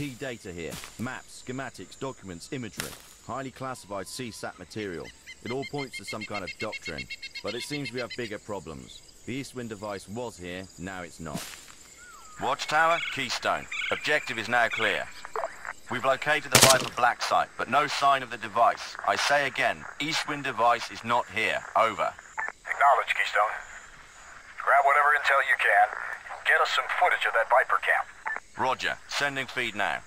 key data here. Maps, schematics, documents, imagery. Highly classified CSAT material. It all points to some kind of doctrine. But it seems we have bigger problems. The Eastwind device was here, now it's not. Watchtower, Keystone. Objective is now clear. We've located the Viper black site, but no sign of the device. I say again, Eastwind device is not here. Over. Acknowledge, Keystone. Grab whatever intel you can. Get us some footage of that Viper camp. Roger. Sending feed now.